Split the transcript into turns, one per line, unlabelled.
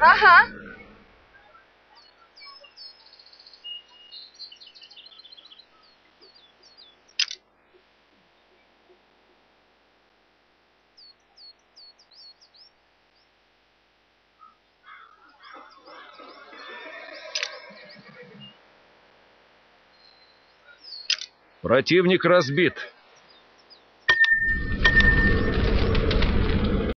Ага.
Противник разбит.